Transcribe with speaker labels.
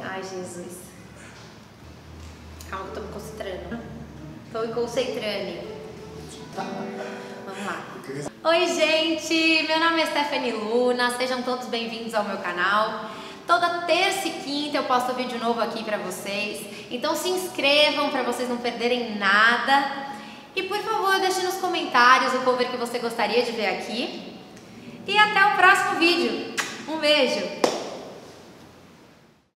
Speaker 1: Ai, Jesus. Calma, eu tô me concentrando. Tô me concentrando. Tá. Vamos lá. Oi, gente! Meu nome é Stephanie Luna. Sejam todos bem-vindos ao meu canal. Toda terça e quinta eu posto vídeo novo aqui para vocês. Então se inscrevam para vocês não perderem nada. E por favor, deixe nos comentários o cover que você gostaria de ver aqui. E até o próximo vídeo. Um beijo!